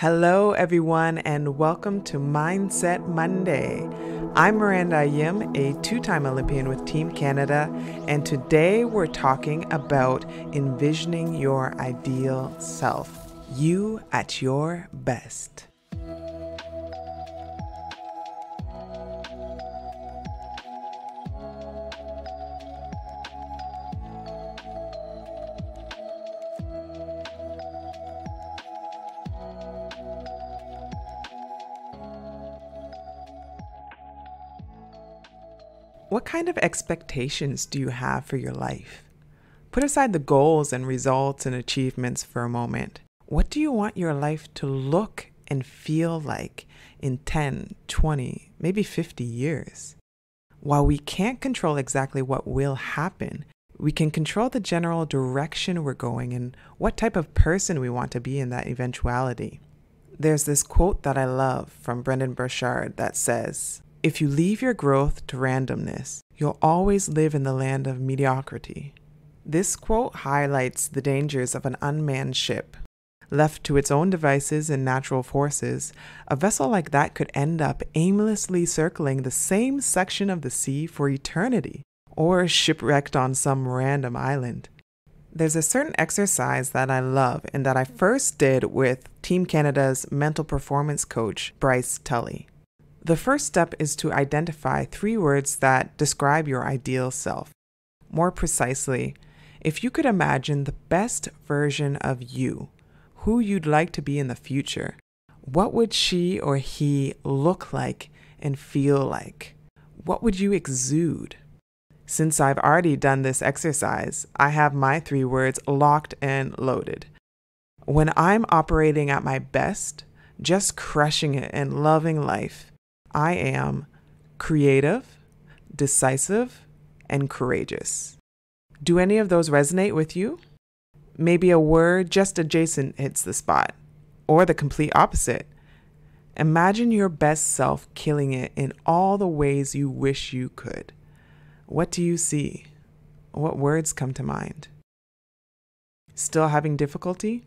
Hello, everyone, and welcome to Mindset Monday. I'm Miranda Ayim, a two time Olympian with Team Canada, and today we're talking about envisioning your ideal self, you at your best. What kind of expectations do you have for your life? Put aside the goals and results and achievements for a moment. What do you want your life to look and feel like in 10, 20, maybe 50 years? While we can't control exactly what will happen, we can control the general direction we're going and what type of person we want to be in that eventuality. There's this quote that I love from Brendon Burchard that says, if you leave your growth to randomness, you'll always live in the land of mediocrity. This quote highlights the dangers of an unmanned ship. Left to its own devices and natural forces, a vessel like that could end up aimlessly circling the same section of the sea for eternity, or shipwrecked on some random island. There's a certain exercise that I love and that I first did with Team Canada's mental performance coach, Bryce Tully. The first step is to identify three words that describe your ideal self. More precisely, if you could imagine the best version of you, who you'd like to be in the future, what would she or he look like and feel like? What would you exude? Since I've already done this exercise, I have my three words locked and loaded. When I'm operating at my best, just crushing it and loving life, I am creative, decisive, and courageous. Do any of those resonate with you? Maybe a word just adjacent hits the spot, or the complete opposite. Imagine your best self killing it in all the ways you wish you could. What do you see? What words come to mind? Still having difficulty?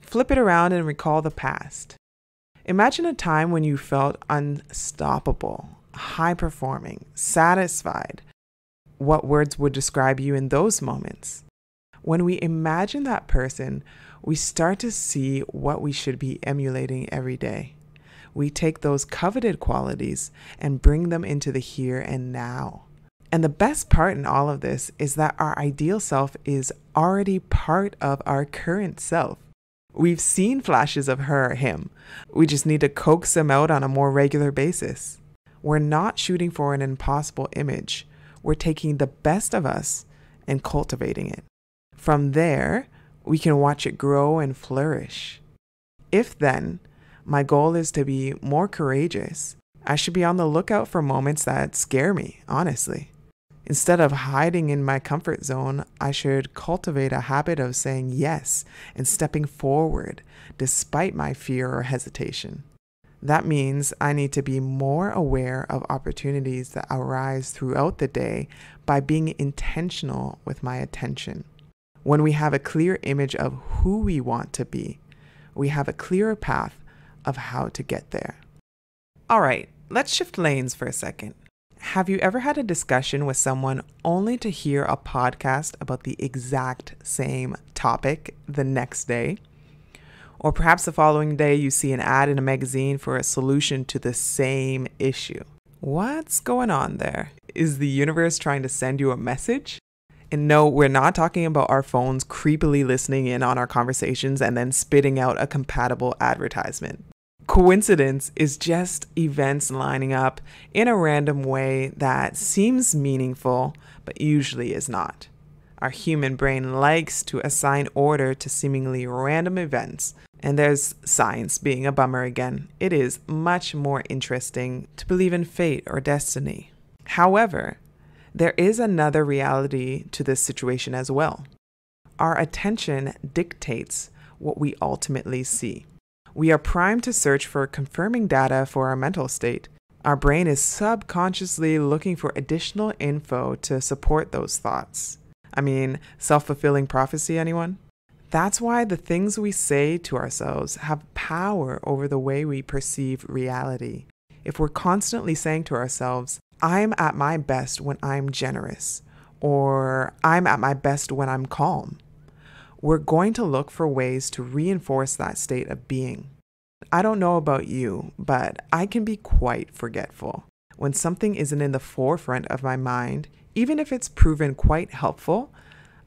Flip it around and recall the past. Imagine a time when you felt unstoppable, high performing, satisfied. What words would describe you in those moments? When we imagine that person, we start to see what we should be emulating every day. We take those coveted qualities and bring them into the here and now. And the best part in all of this is that our ideal self is already part of our current self. We've seen flashes of her or him. We just need to coax them out on a more regular basis. We're not shooting for an impossible image. We're taking the best of us and cultivating it. From there, we can watch it grow and flourish. If then, my goal is to be more courageous, I should be on the lookout for moments that scare me, honestly. Instead of hiding in my comfort zone, I should cultivate a habit of saying yes and stepping forward despite my fear or hesitation. That means I need to be more aware of opportunities that arise throughout the day by being intentional with my attention. When we have a clear image of who we want to be, we have a clearer path of how to get there. All right, let's shift lanes for a second. Have you ever had a discussion with someone only to hear a podcast about the exact same topic the next day? Or perhaps the following day you see an ad in a magazine for a solution to the same issue. What's going on there? Is the universe trying to send you a message? And no, we're not talking about our phones creepily listening in on our conversations and then spitting out a compatible advertisement coincidence is just events lining up in a random way that seems meaningful, but usually is not. Our human brain likes to assign order to seemingly random events, and there's science being a bummer again. It is much more interesting to believe in fate or destiny. However, there is another reality to this situation as well. Our attention dictates what we ultimately see. We are primed to search for confirming data for our mental state. Our brain is subconsciously looking for additional info to support those thoughts. I mean, self fulfilling prophecy, anyone? That's why the things we say to ourselves have power over the way we perceive reality. If we're constantly saying to ourselves, I'm at my best when I'm generous, or I'm at my best when I'm calm, we're going to look for ways to reinforce that state of being. I don't know about you, but I can be quite forgetful. When something isn't in the forefront of my mind, even if it's proven quite helpful,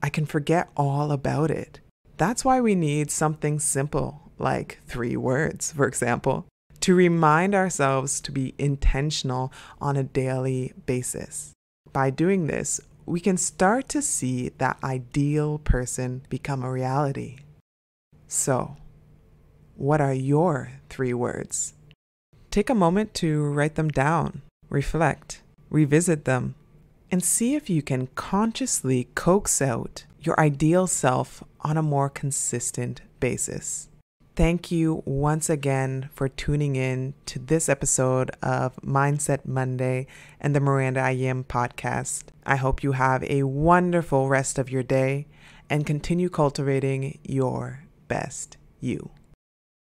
I can forget all about it. That's why we need something simple, like three words, for example, to remind ourselves to be intentional on a daily basis. By doing this, we can start to see that ideal person become a reality. So, what are your three words? Take a moment to write them down, reflect, revisit them, and see if you can consciously coax out your ideal self on a more consistent basis. Thank you once again for tuning in to this episode of Mindset Monday and the Miranda Ayim podcast. I hope you have a wonderful rest of your day and continue cultivating your best you.